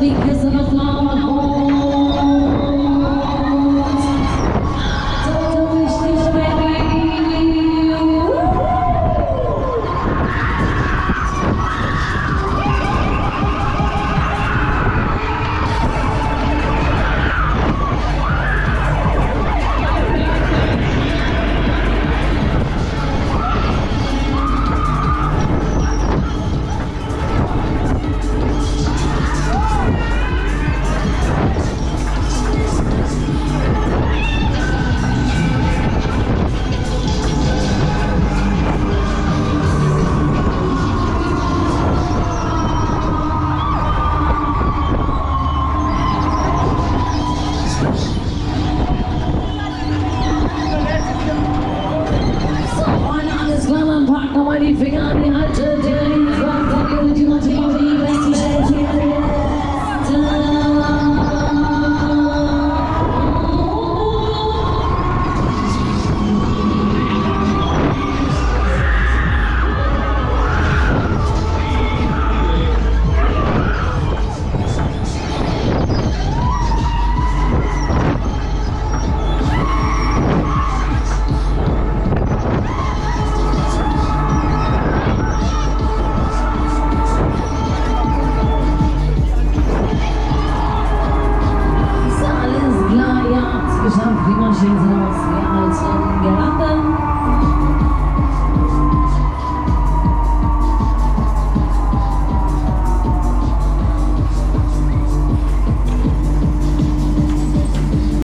because of love. nobody forgot me. I took the name from the Dios.